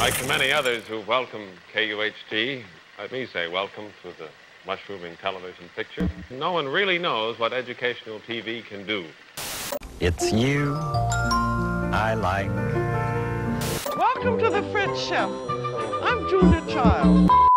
Like the many others who welcome KUHT, let me say welcome to the mushrooming television picture. No one really knows what educational TV can do. It's you I like. Welcome to the French Chef. I'm Julia Child.